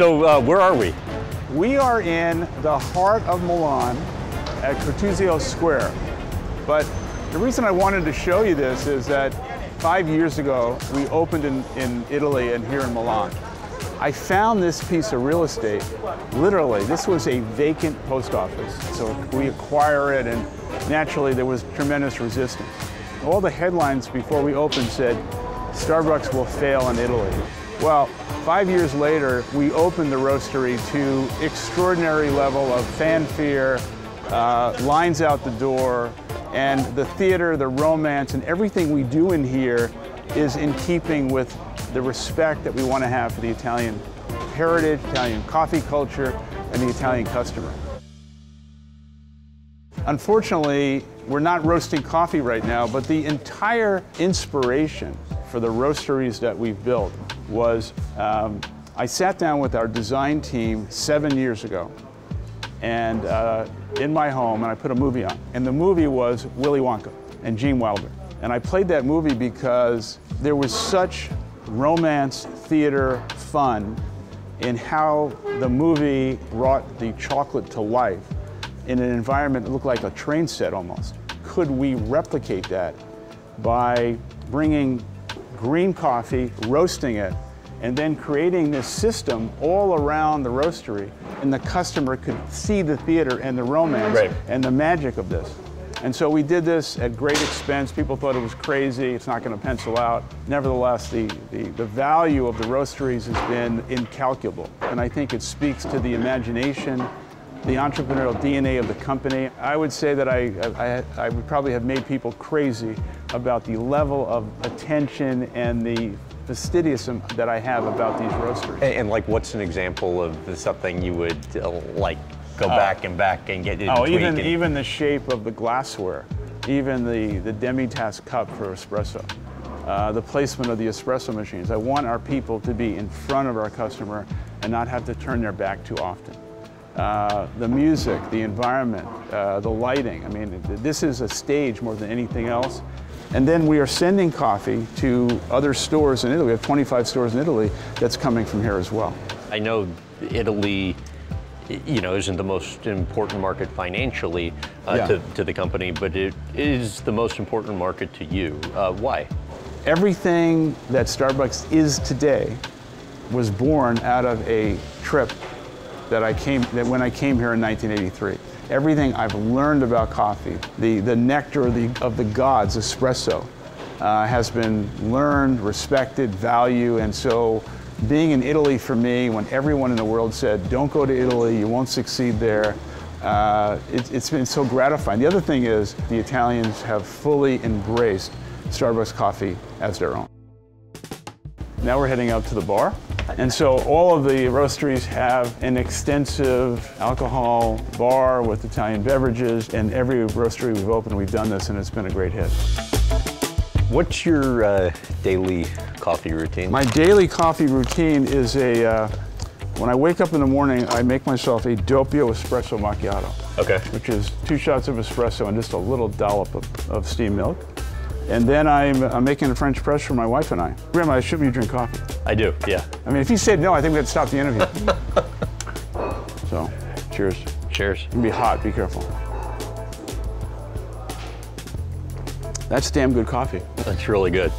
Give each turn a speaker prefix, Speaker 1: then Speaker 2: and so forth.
Speaker 1: So uh, where are we?
Speaker 2: We are in the heart of Milan at Cordusio Square. But the reason I wanted to show you this is that five years ago, we opened in, in Italy and here in Milan. I found this piece of real estate, literally, this was a vacant post office. So we acquire it and naturally there was tremendous resistance. All the headlines before we opened said, Starbucks will fail in Italy. Well, five years later, we opened the roastery to extraordinary level of fanfare, uh, lines out the door, and the theater, the romance, and everything we do in here is in keeping with the respect that we want to have for the Italian heritage, Italian coffee culture, and the Italian customer. Unfortunately, we're not roasting coffee right now, but the entire inspiration for the roasteries that we've built was um, I sat down with our design team seven years ago and uh, in my home and I put a movie on. And the movie was Willy Wonka and Gene Wilder. And I played that movie because there was such romance, theater, fun in how the movie brought the chocolate to life in an environment that looked like a train set almost. Could we replicate that by bringing green coffee, roasting it, and then creating this system all around the roastery and the customer could see the theater and the romance
Speaker 1: right.
Speaker 2: and the magic of this. And so we did this at great expense. People thought it was crazy. It's not going to pencil out. Nevertheless, the, the, the value of the roasteries has been incalculable. And I think it speaks to the imagination, the entrepreneurial DNA of the company. I would say that I, I, I would probably have made people crazy about the level of attention and the fastidiousness that I have about these roasters.
Speaker 1: And, and like, what's an example of something you would uh, like go uh, back and back and get?
Speaker 2: Oh, even and... even the shape of the glassware, even the the demi-tasse cup for espresso. Uh, the placement of the espresso machines. I want our people to be in front of our customer and not have to turn their back too often. Uh, the music, the environment, uh, the lighting. I mean, this is a stage more than anything else. And then we are sending coffee to other stores in Italy. We have 25 stores in Italy that's coming from here as well.
Speaker 1: I know Italy you know, isn't the most important market financially uh, yeah. to, to, the company, but it is the most important market to you. Uh, why?
Speaker 2: Everything that Starbucks is today was born out of a trip that I came, that when I came here in 1983 everything I've learned about coffee, the, the nectar of the, of the gods, espresso, uh, has been learned, respected, valued, and so being in Italy for me, when everyone in the world said, don't go to Italy, you won't succeed there, uh, it, has been so gratifying. The other thing is the Italians have fully embraced Starbucks coffee as their own. Now we're heading out to the bar. And so all of the roasteries have an extensive alcohol bar with Italian beverages, and every roastery we've opened, we've done this, and it's been a great hit.
Speaker 1: What's your uh, daily coffee routine?
Speaker 2: My daily coffee routine is a, uh, when I wake up in the morning, I make myself a doppio espresso macchiato.
Speaker 1: Okay.
Speaker 2: Which is two shots of espresso and just a little dollop of, of steamed milk. And then I'm, I'm, making a French press for my wife and I. Graham, I assume you drink coffee.
Speaker 1: I do, yeah.
Speaker 2: I mean, if you said no, I think we'd stop the interview. so, cheers.
Speaker 1: Cheers.
Speaker 2: It's gonna be hot, be careful. That's damn good coffee.
Speaker 1: That's really good.